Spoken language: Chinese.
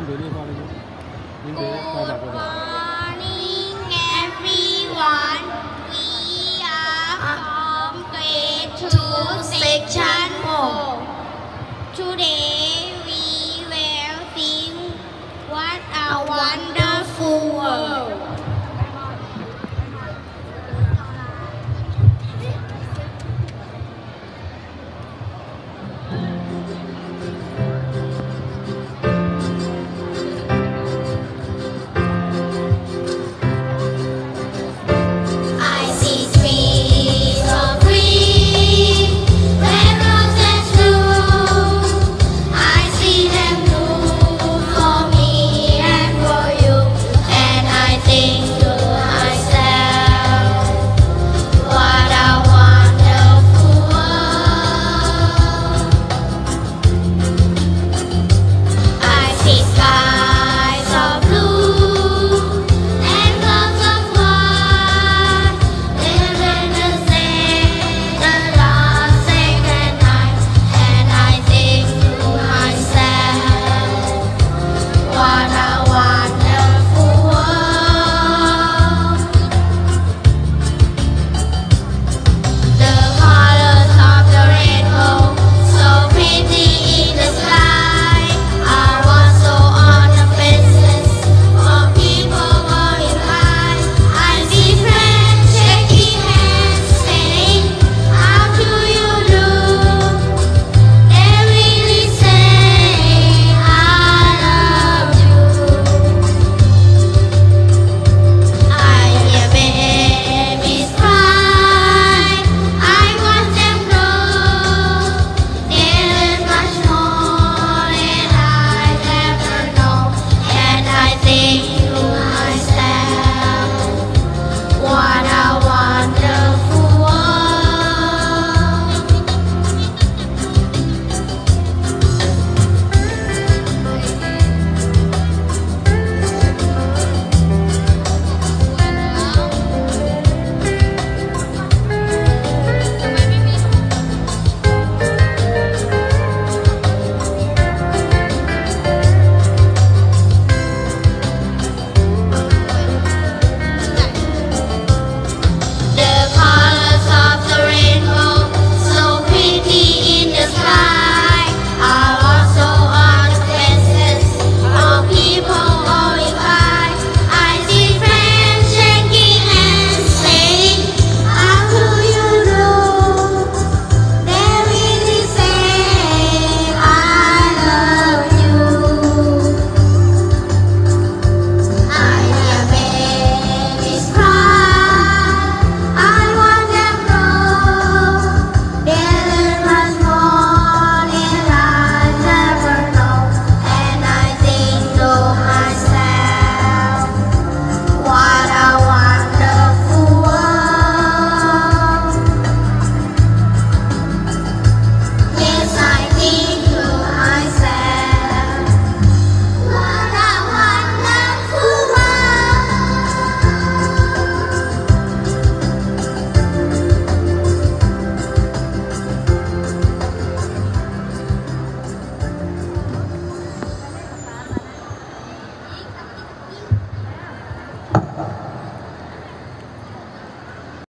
您别那话那个，您别夸奖过 Morning